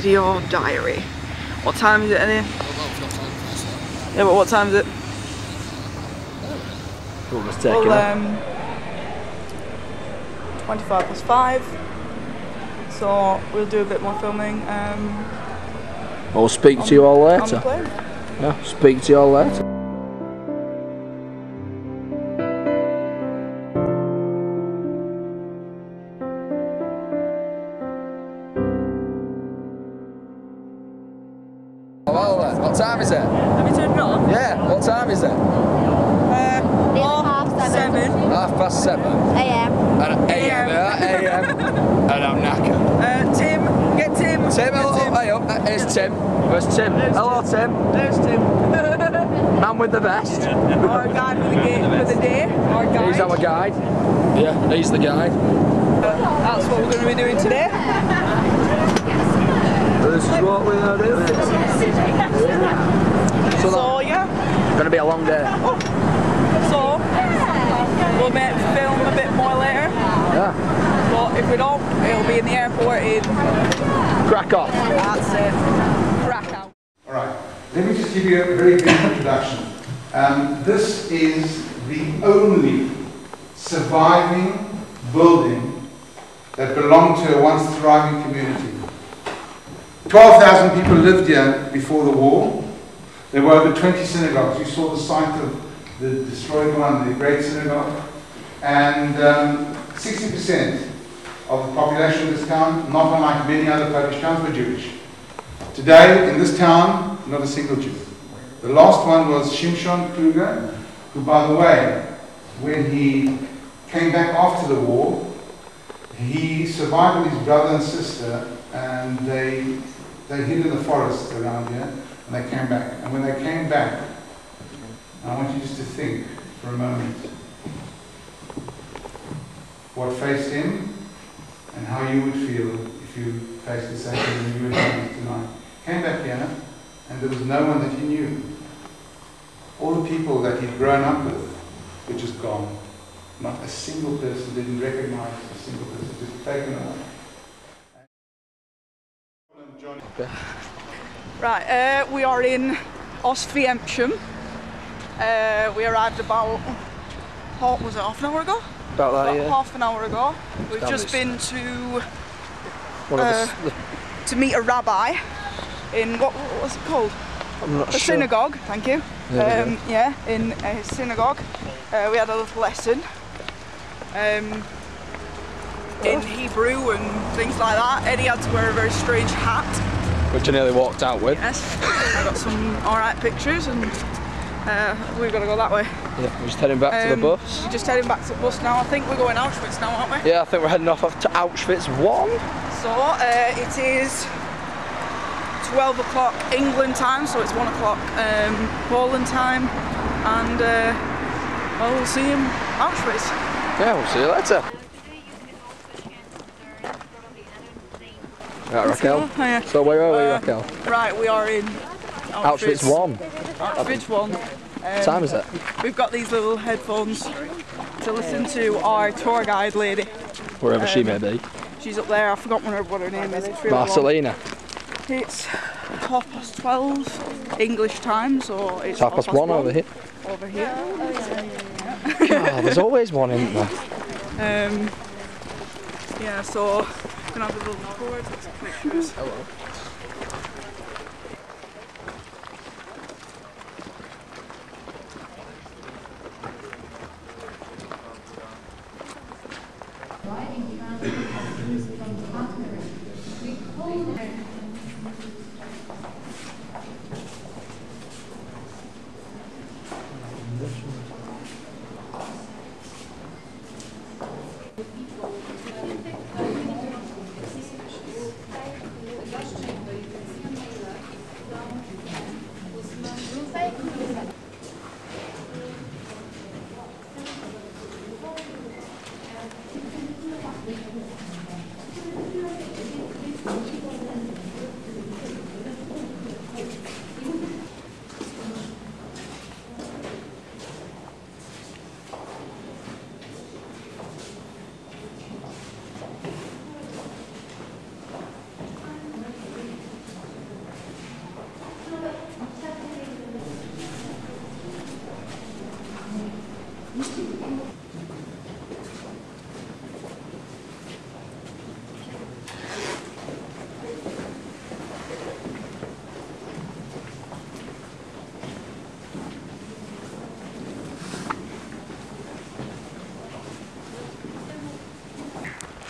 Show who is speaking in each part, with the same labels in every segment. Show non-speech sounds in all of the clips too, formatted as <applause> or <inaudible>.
Speaker 1: video diary. What time is it Eddie? Yeah, but what time is it?
Speaker 2: What was taking
Speaker 1: Well, um, 25 plus 5. So we'll do a bit more filming. Um,
Speaker 2: I'll speak to you all later. Yeah, speak to you all later. Past seven.
Speaker 3: AM.
Speaker 2: And AM, yeah, AM. <laughs> and I'm knackered.
Speaker 1: uh, Tim, get Tim.
Speaker 2: Tim, hello.
Speaker 1: Tim.
Speaker 2: Hey up. Uh, Here's Tim. Where's Tim? hello, Tim.
Speaker 1: There's Tim. <laughs>
Speaker 2: Man with the vest. <laughs>
Speaker 1: Our guide for the, ga- for the day. Our guide.
Speaker 2: He's our guide. Yeah, he's the guide.
Speaker 1: That's what we're going to be doing today.
Speaker 2: This is what we are doing. So,
Speaker 1: So yeah,
Speaker 2: that's going to be a long day.
Speaker 1: so we'll make film a bit more later.
Speaker 2: Yeah.
Speaker 1: But if we don't, it'll be in the airport in
Speaker 2: Krakow.
Speaker 1: that's it. Crack out.
Speaker 4: All right, let me just give you a very brief introduction. Um, this is the only surviving building that belonged to a once thriving community. 12,000 people lived here before the war. There were over 20 synagogues. You saw the site of the destroyed one, the Great Synagogue. And um, 60% of the population of this town, not unlike many other Polish towns, were Jewish. Today, in this town, not a single Jew. The last one was Shimshon Kluger, who, by the way, when he came back after the war, he survived with his brother and sister, and they, they hid in the forest around here, and they came back. And when they came back, I want you just to think for a moment what faced him and how you would feel if you faced the same thing you here tonight. Came back here, and there was no one that he knew. All the people that he'd grown up with were just gone. Not a single person didn't recognize a single person, just taken away.
Speaker 1: Right, uh, we are in Oswiecim. Uh, we arrived about, what was it, half an hour ago?
Speaker 2: About that,
Speaker 1: About
Speaker 2: yeah.
Speaker 1: half an hour ago. We've
Speaker 2: Down
Speaker 1: just been to uh,
Speaker 2: the,
Speaker 1: to meet a rabbi in what, what was it called?
Speaker 2: I'm not
Speaker 1: A
Speaker 2: sure.
Speaker 1: synagogue. Thank you. Um, yeah, in a synagogue. Uh, we had a little lesson um, in Hebrew and things like that. Eddie had to wear a very strange hat.
Speaker 2: Which I nearly walked out with.
Speaker 1: Yes, I got some alright pictures and uh, we've got to go that way.
Speaker 2: Yeah, we're just heading back to the
Speaker 1: Um,
Speaker 2: bus.
Speaker 1: We're just heading back to the bus now. I think we're going Auschwitz now, aren't we?
Speaker 2: Yeah, I think we're heading off to Auschwitz 1.
Speaker 1: So uh, it is 12 o'clock England time, so it's 1 o'clock um, Poland time. And uh, well, we'll see you in Auschwitz.
Speaker 2: Yeah, we'll see you later. Right, Raquel.
Speaker 1: Oh, yeah.
Speaker 2: So where are we,
Speaker 1: Uh,
Speaker 2: Raquel?
Speaker 1: Right, we are in
Speaker 2: Auschwitz 1.
Speaker 1: Auschwitz 1.
Speaker 2: What time is it?
Speaker 1: We've got these little headphones to listen to our tour guide lady.
Speaker 2: Wherever she
Speaker 1: um,
Speaker 2: may be.
Speaker 1: She's up there, I forgot what her, what her name is. It's really long.
Speaker 2: Marcelina.
Speaker 1: It's half past 12 English time, so it's
Speaker 2: It's half past one over here.
Speaker 1: Over here.
Speaker 2: Oh, there's always one, isn't there?
Speaker 1: Um, yeah, so gonna have a little tour, take some pictures. Hello.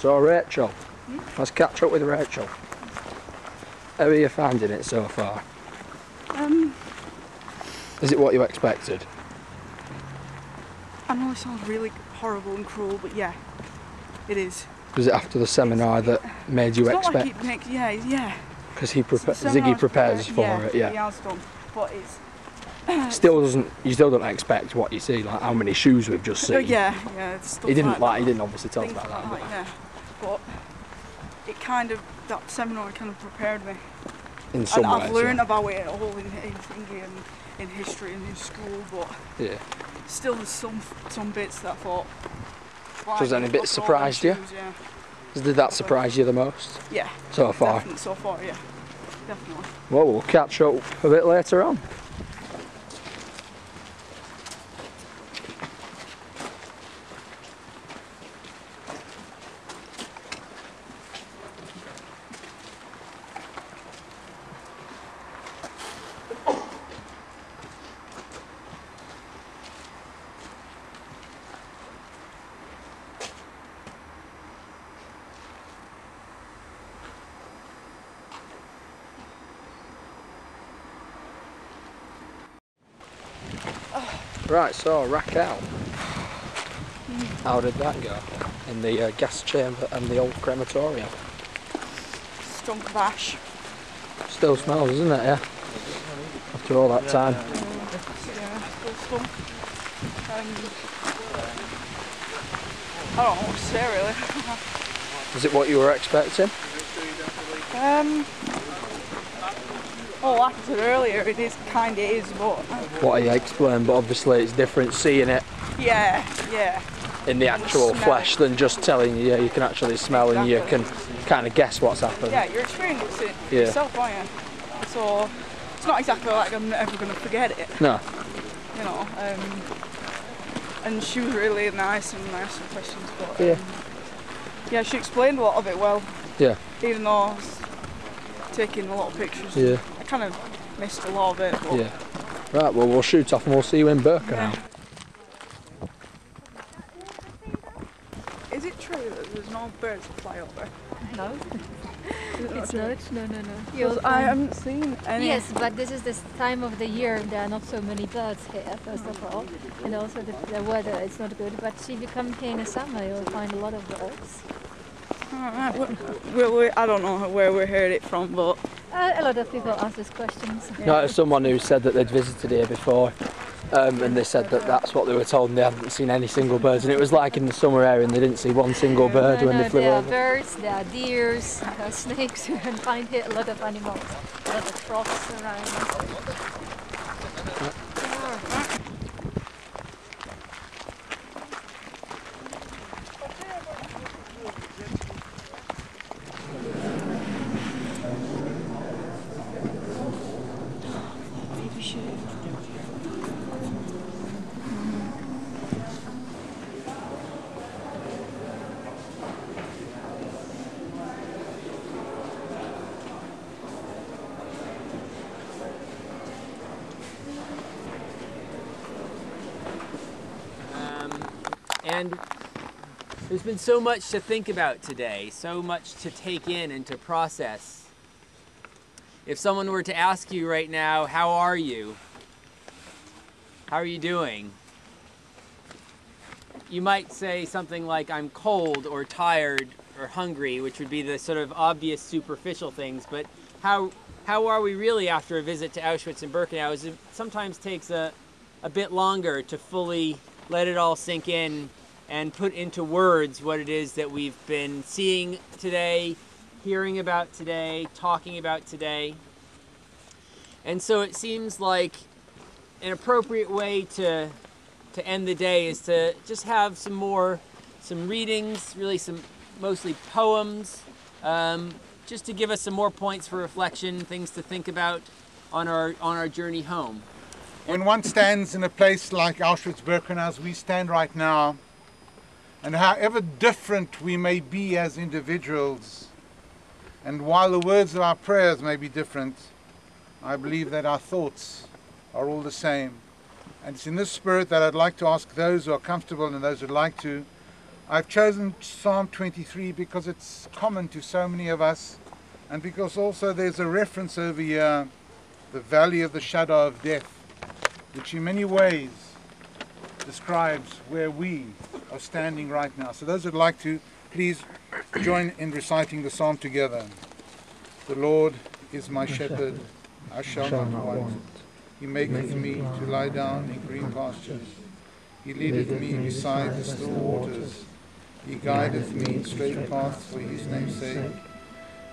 Speaker 2: So Rachel, let's catch up with Rachel. How are you finding it so far?
Speaker 1: Um,
Speaker 2: Is it what you expected?
Speaker 1: I know it sounds really horrible and cruel, but yeah, it is.
Speaker 2: Was it after the seminar that made you
Speaker 1: it's not like
Speaker 2: expect?
Speaker 1: it makes, yeah, yeah.
Speaker 2: Because he prepa- Ziggy prepares
Speaker 1: prepared-
Speaker 2: for it,
Speaker 1: He
Speaker 2: yeah.
Speaker 1: has done, but it's. <clears throat>
Speaker 2: Still doesn't. You still don't expect what you see, like how many shoes we've just <laughs> seen.
Speaker 1: Oh, yeah, yeah. It's
Speaker 2: He didn't
Speaker 1: like,
Speaker 2: like. He didn't obviously tell us about that.
Speaker 1: like yeah. But it kind of that seminar kind of prepared me,
Speaker 2: in some
Speaker 1: and
Speaker 2: ways,
Speaker 1: I've learned about it all in in, thinking and in history and in school. But
Speaker 2: yeah. yeah.
Speaker 1: still, there's some some bits that I thought.
Speaker 2: So has any bit
Speaker 1: look at all
Speaker 2: surprised you?
Speaker 1: shoes, Yeah,
Speaker 2: Did that surprise you the most
Speaker 1: yeah,
Speaker 2: so far?
Speaker 1: definitely so far, yeah, definitely.
Speaker 2: Well, we'll catch up a bit later on. Right, so Raquel, how did that go in the uh, gas chamber and the old crematorium?
Speaker 1: Stunk of ash.
Speaker 2: Still smells, isn't it? Yeah. After all that time.
Speaker 1: Yeah, still stunk. Um, I don't know what to say really. <laughs>
Speaker 2: Is it what you were expecting?
Speaker 1: Um, like I said earlier, it is kind of is, but
Speaker 2: What I explained, but obviously it's different seeing it
Speaker 1: yeah, yeah,
Speaker 2: in the actual flesh than just telling you. Yeah, you can actually smell and you can kind of guess what's happened.
Speaker 1: yeah. You're experiencing it
Speaker 2: Yeah.
Speaker 1: yourself, aren't you? So it's not exactly like I'm ever going to forget it,
Speaker 2: No.
Speaker 1: you know. Um, and she was really nice and asked some questions, but
Speaker 2: Yeah.
Speaker 1: um, yeah, she explained a lot of it well.
Speaker 2: Yeah.
Speaker 1: Even though I was taking a lot of pictures,
Speaker 2: Yeah.
Speaker 1: I kind of missed a lot of it. But
Speaker 2: Yeah. Right. Well, we'll shoot off and we'll see you in Birkenau.
Speaker 1: Is it true that there's no birds that fly over?
Speaker 3: No, <laughs> it's not. No, no, no.
Speaker 1: Because I
Speaker 3: find-
Speaker 1: haven't seen any.
Speaker 3: Yes, but this is the time of the year. There are not so many birds here, first of all, and also the, the weather is not good. But if you come here in the summer, you'll find a lot of birds.
Speaker 1: Uh, Alright, well, we, I don't know where we heard it from, but
Speaker 3: Uh, a lot of people ask these questions.
Speaker 2: No, someone who said that they'd visited here before, um, and they said that that's what they were told, and they hadn't seen any single birds. And it was like in the summer area, and they didn't see one single bird
Speaker 3: No,
Speaker 2: when
Speaker 3: no,
Speaker 2: they flew
Speaker 3: there are
Speaker 2: over.
Speaker 3: birds, there are deers, there are snakes. <laughs> You can find here a lot of animals, a lot of frogs around.
Speaker 5: Um, and there's been so much to think about today, so much to take in and to process. If someone were to ask you right now, How are you? How are you doing? You might say something like, I'm cold or tired or hungry, which would be the sort of obvious superficial things, but how, how are we really after a visit to Auschwitz and Birkenau? It sometimes takes a, a bit longer to fully let it all sink in and put into words what it is that we've been seeing today, hearing about today, talking about today. And so it seems like an appropriate way to to end the day is to just have some more some readings, really some mostly poems, um, just to give us some more points for reflection, things to think about on our on our journey home.
Speaker 4: when one stands in a place like Auschwitz-Birkenau as we stand right now, and however different we may be as individuals, and while the words of our prayers may be different, I believe that our thoughts are all the same. And it's in this spirit that I'd like to ask those who are comfortable and those who'd like to. I've chosen Psalm 23 because it's common to so many of us, and because also there's a reference over here, the valley of the shadow of death, which in many ways describes where we are standing right now. So those who'd like to, please join in reciting the psalm together. The Lord is my shepherd, I shall not want. He maketh me to lie down in green pastures. He leadeth me beside the still waters. He guideth me in straight paths for his name's sake.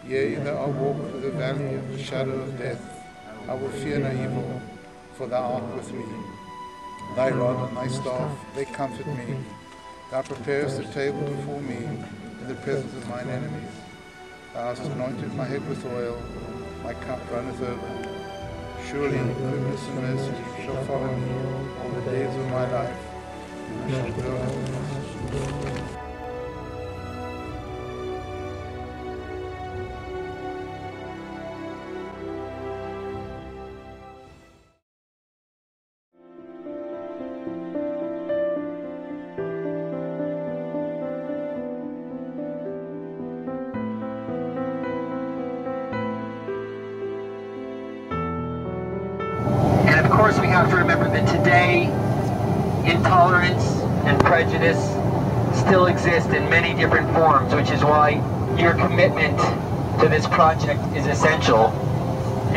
Speaker 4: Yea, though I walk through the valley of the shadow of death, I will fear no evil, for thou art with me. Thy rod and thy staff, they comfort me. Thou preparest a table before me in the presence of mine enemies. Thou hast anointed my head with oil, my cup runneth over. Surely goodness and mercy shall follow me all the days of my life, and I shall dwell in the
Speaker 6: course, we have to remember that today, intolerance and prejudice still exist in many different forms, which is why your commitment to this project is essential.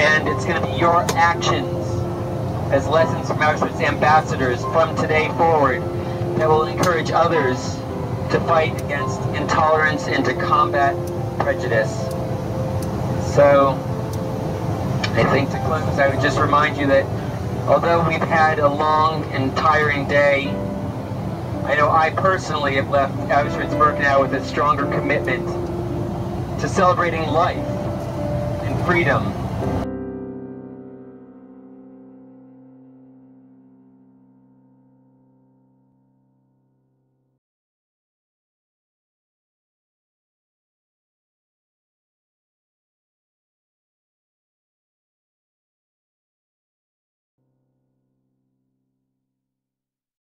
Speaker 6: And it's going to be your actions as Lessons from Auschwitz ambassadors from today forward that will encourage others to fight against intolerance and to combat prejudice. So, I think to close, I would just remind you that although we've had a long and tiring day, I know I personally have left Auschwitz-Birkenau with a stronger commitment to celebrating life and freedom